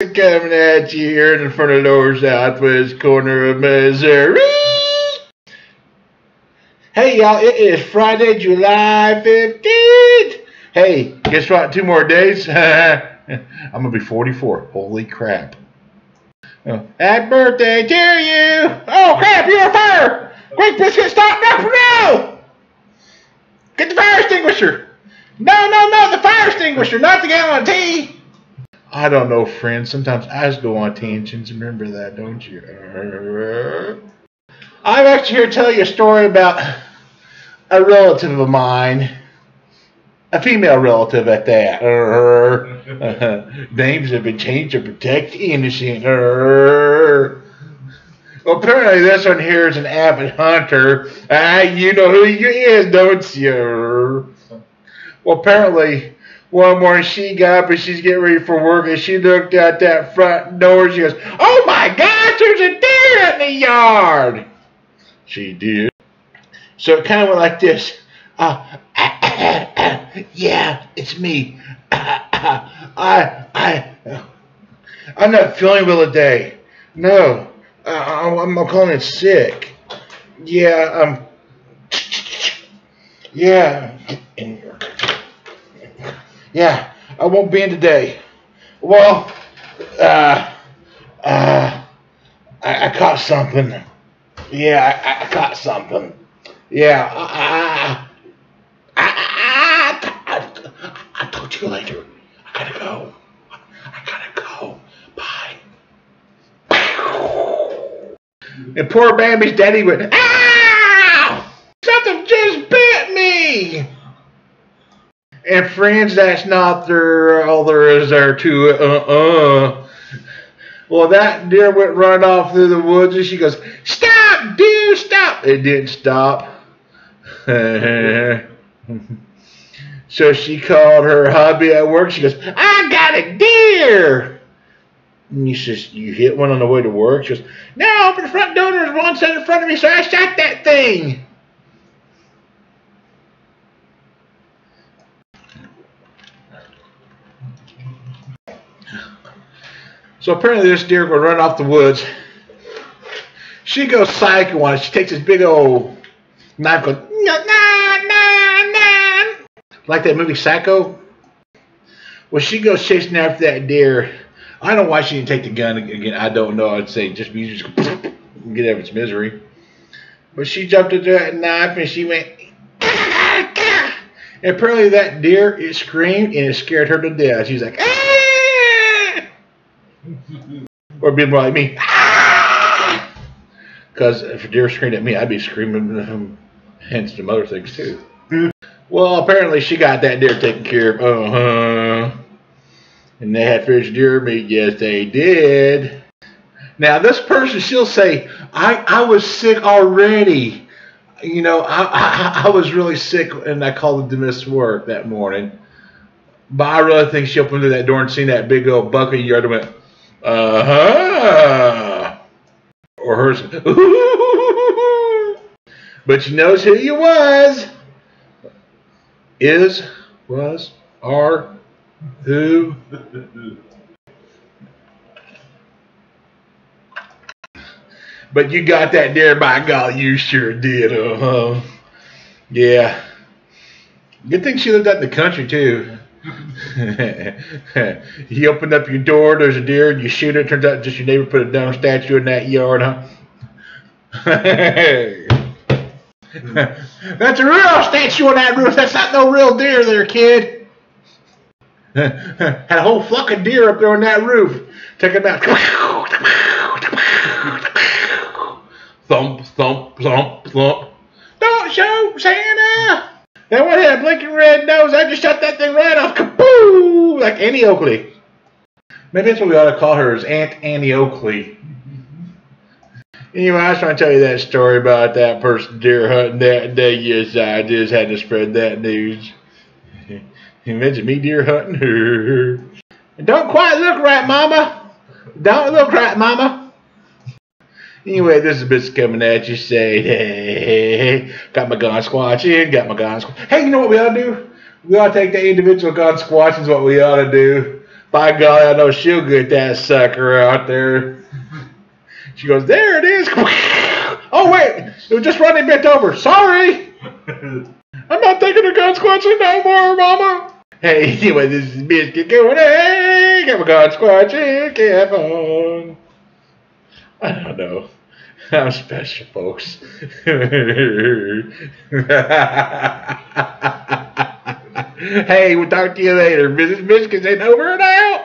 Coming at you here in front of lower southwest corner of Missouri. Hey y'all, it is Friday, July 15th. Hey, guess what? Two more days. I'm gonna be 44. Holy crap. Oh, happy birthday to you! Oh crap, you're on fire! Quick, biscuit, stop now, now! Get the fire extinguisher! No, no, no, the fire extinguisher, not the gallon of tea! I don't know, friends. Sometimes I just go on tangents. Remember that, don't you? I'm actually here to tell you a story about a relative of mine. A female relative at that. Names have been changed to protect the innocent. Well, apparently this one here is an avid hunter. Ah, you know who he is, don't you? Well, apparently one morning she got up and she's getting ready for work and she looked out that front door. and She goes, Oh my gosh, there's a deer in the yard. She did. So it kind of went like this. Uh, yeah, it's me. I, I, I'm not feeling well today. No, uh, I'm, I'm calling it sick. Yeah, um, yeah. Yeah, I won't be in today. Well, uh, uh, I, I caught something. Yeah, I, I caught something. Yeah, I, I, I, I, I'll talk to you later. I gotta go. I gotta go. Bye. And poor Bambi's daddy went, ah! Something just bit me! And friends, that's not there, all there is there to it. Uh-uh. Well, that deer went right off through the woods, and she goes, Stop, deer, stop. It didn't stop. so she called her hubby at work. She goes, I got a deer. And he says, You hit one on the way to work? She goes, No, but the front door was one set in front of me, so I shot that thing. So apparently this deer will run off the woods. She goes psycho on it. She takes this big old knife, goes, nah, nah, nah. like that movie Psycho. Well, she goes chasing after that deer. I don't know why she didn't take the gun again. I don't know. I'd say just use just get out of its misery. But she jumped into that knife and she went. And apparently that deer it screamed and it scared her to death. She's like, ah! Or like me, because if a deer screamed at me, I'd be screaming, hence some other things too. Well, apparently she got that deer taken care of. Uh huh. And they had fresh deer meat. Yes, they did. Now this person, she'll say, "I I was sick already." You know, I, I I was really sick, and I called to miss work that morning. But I really think she opened that door and seen that big old buck in the yard and went, uh huh. Or hers. but she knows who you was. Is, was, are, who. But you got that there, by God, you sure did, uh huh. Yeah. Good thing she lived out in the country, too. you open up your door, there's a deer, and you shoot it. Turns out just your neighbor put a dumb statue in that yard, huh? That's a real statue on that roof. That's not no real deer there, kid. Had a whole flock of deer up there on that roof. Check it out. thump, thump, thump, thump. Don't show Santa! That one had a blinking red nose. I just shot that thing right off. Kaboo! Like Annie Oakley. Maybe that's what we ought to call her, is Aunt Annie Oakley. Anyway, I was trying to tell you that story about that person deer hunting that day. Yes, I just had to spread that news. You mentioned me deer hunting. Don't quite look right, Mama. Don't look right, Mama. Anyway, this is Biscuit coming at you saying, hey, hey, hey! got my gun squatching, got my gun squatching. Hey, you know what we ought to do? We ought to take the individual gun squatching is what we ought to do. By golly, I know she'll get that sucker out there. She goes, there it is. Oh wait, it was just running bent over. Sorry. I'm not taking of gun squatching no more, Mama. Hey, anyway, this is Biscuit going, hey, got my gun squatching, have fun. I don't know. I'm special, folks. hey, we'll talk to you later. Mrs. Biscuits ain't over and out.